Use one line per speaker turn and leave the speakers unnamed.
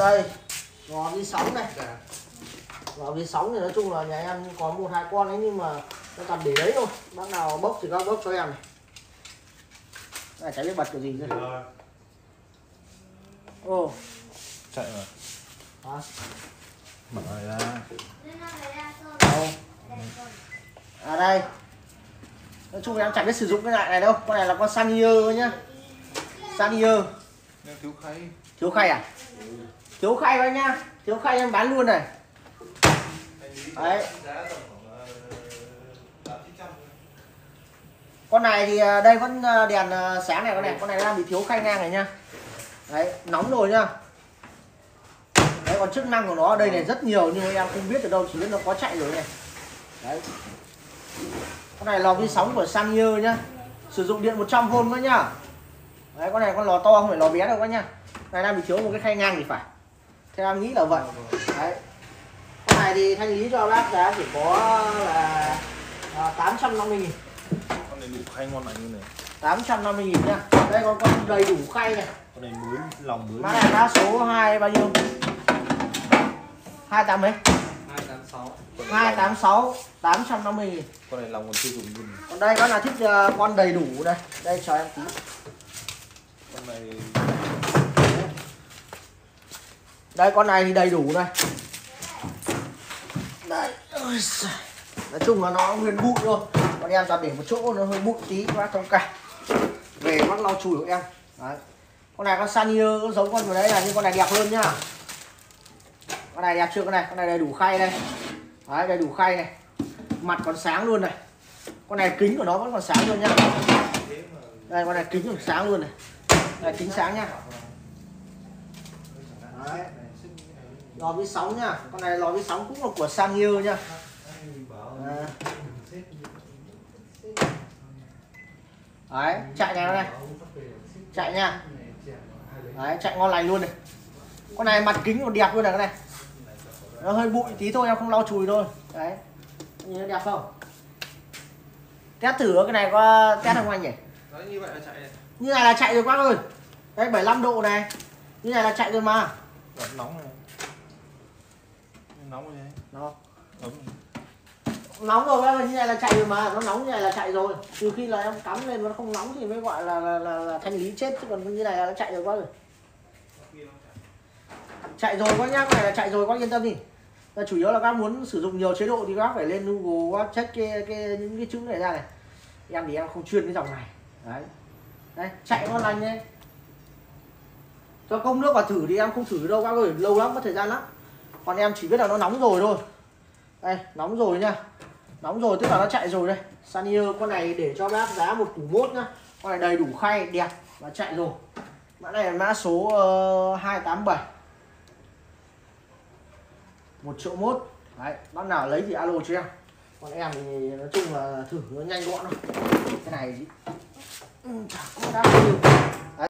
đây. Gò vi sóng này gò vi sóng thì nói chung là nhà em có một hai con ấy nhưng mà nó toàn để đấy thôi. Bác nào bốc thì các bốc cho em này. Này chả biết bật kiểu gì nữa. Ô.
Chạy mà.
Hả?
Mở ra.
Đâu? À đây. Nói chung em chẳng biết sử dụng cái loại này đâu. Con này là con Sanier nhá. Sanier
thiếu khay.
Thiếu khay à thiếu khay thôi nhá. Thiếu khay em bán luôn này. Đấy. con này thì à, đây vẫn à, đèn sáng này con này. Con này đang bị thiếu khay ngang này nhá. Đấy nóng rồi nhá. Đấy còn chức năng của nó ở đây này rất nhiều nhưng em không biết được đâu chỉ biết nó có chạy rồi này. Đấy. Con này lò vi sóng của Sanyo nhá. Sử dụng điện 100V nữa nhá. Đấy con này con lò to không phải lò bé đâu các nhá. Này đang bị thiếu một cái khay ngang thì phải theo em nghĩ là vậy. Đấy. Con này thì thanh lý cho bác giá chỉ có là à, 850 nghìn.
Con này đủ khay ngon lành như này.
850 nghìn nha. Đây có con đầy đủ khay này.
Con này mới lòng mới
mã này mã số 2 bao nhiêu? 28 mấy?
286
286 850 nghìn.
Con này lòng còn chưa dùng luôn.
Còn đây bác nào thích ờ, con đầy đủ đây. Đây cho em tí.
Con này
đây con này thì đầy đủ đây đây nói chung là nó nguyên bụi thôi. Con em toàn để một chỗ nó hơi bụi tí quá thông cảm. Về bác lau chùi của em. Đấy. Con này con Sanier cũng giống con vừa đấy là nhưng con này đẹp hơn nhá. Con này đẹp chưa con này? Con này đầy đủ khay đây. Đấy đầy đủ khay này. Mặt còn sáng luôn này. Con này kính của nó vẫn còn sáng luôn nhá. Đây con này kính còn sáng luôn này. Đây kính sáng nhá. Đấy lò vi sóng nhá con này lò vi sóng cũng là của Sanier nhá à. đấy chạy này này. Chạy nha. Đấy chạy ngon lành luôn này. Con này mặt kính còn đẹp luôn này cái này. Nó hơi bụi tí thôi em không lau chùi thôi. Đấy. Nhìn nó đẹp không? Test thử cái này có test không anh nhỉ?
Đấy như vậy là chạy này.
như này là chạy rồi bác ơi đấy 75 độ này. Như này là chạy rồi mà.
Nóng này nóng rồi đấy
nó
ấm
nóng rồi. Bác ơi như này là chạy rồi mà nó nóng như này là chạy rồi. Trừ khi là em cắm lên nó không nóng thì mới gọi là là, là, là thanh lý chết chứ còn như này là nó chạy rồi bác ơi chạy rồi quá nhá cái này là chạy rồi quá yên tâm đi. Là chủ yếu là các muốn sử dụng nhiều chế độ thì các phải lên Google các check cái, cái những cái chữ này ra này. Em thì em không chuyên cái dòng này. Đấy. Đây chạy ngon lành nhé. Cho công nước vào thử thì em không thử đâu các ơi lâu lắm mất thời gian lắm còn em chỉ biết là nó nóng rồi thôi. Đây nóng rồi nha nóng rồi tức là nó chạy rồi đây. Sanier con này để cho bác giá một củ mốt nhá. Con này đầy đủ khay đẹp và chạy rồi. Mã này là mã số ờ, uh, 287 một triệu mốt. Đấy bác nào lấy thì alo cho em. Còn em thì nói chung là thử nó nhanh gọn thôi. Cái này gì? Ừ, chả có đáp